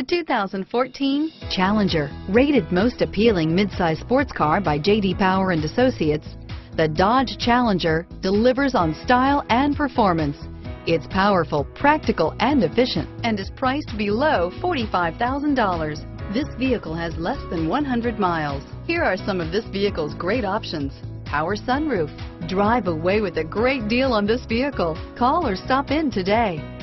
The 2014 Challenger, rated most appealing midsize sports car by J.D. Power and Associates, the Dodge Challenger delivers on style and performance. It's powerful, practical, and efficient, and is priced below $45,000. This vehicle has less than 100 miles. Here are some of this vehicle's great options. Power sunroof. Drive away with a great deal on this vehicle. Call or stop in today.